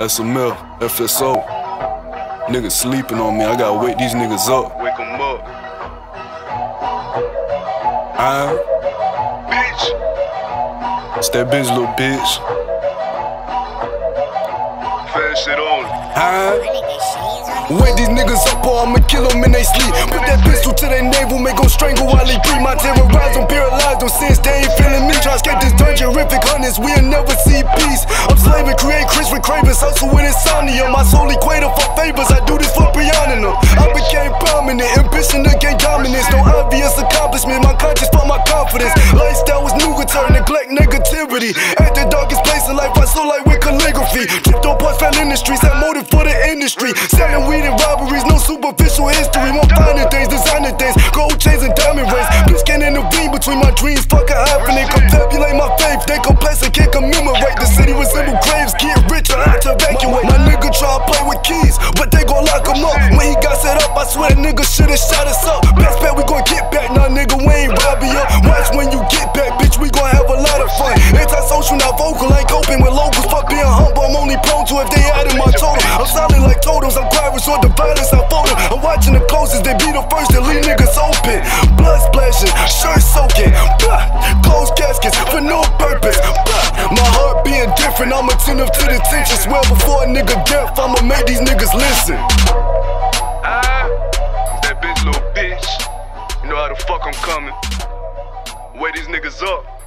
SML, FSO. Niggas sleeping on me, I gotta wake these niggas up. Wake them up. I, Bitch. it's that bitch, little bitch. Fast shit on. I, Wake these niggas up or I'ma kill them in they sleep. Put that pistol to their navel, make them strangle while they breathe. My terrorize with insomnia. My soul equator for favors, I do this for them. I became prominent, ambition to gain dominance. No obvious accomplishment, my conscience for my confidence. Lifestyle was nougat, neglect negativity. At the darkest place in life, I saw light with calligraphy. Tripped on parts, fell in the streets, had motive for the industry. Selling weed and robberies, no superficial history. More finding things, designing things, gold chains and diamond rings. Bitch can't intervene between my dreams, fuck a happening. Confabulate my faith, they complex and can't commemorate. The city resemble graves, get rich or nigga should've shot us up. Best bet we gon' get back, nah nigga, we ain't robbing ya. Watch when you get back, bitch, we gon' have a lot of fun. Antisocial, not vocal, ain't coping with locals. Fuck being humble, I'm only prone to if they added my total. I'm silent like totems, I'm quiet, resort to violence, I fold them. I'm watching the closest, they be the first to leave niggas open. Blood splashing, shirt soaking, blah, closed caskets for no purpose. My heart being different, I'm attentive to the tension. Swear before a nigga death, I'ma make these niggas listen. Coming. These niggas up.